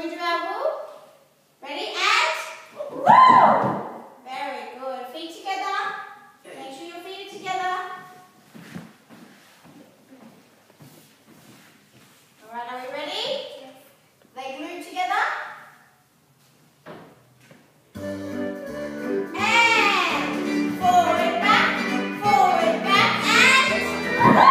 Mommy, do elbow. Ready? And woo! Very good. Feet together. Make sure your feet are together. All right, are we ready? Yes. Leg move together. And forward, back, forward, back, and...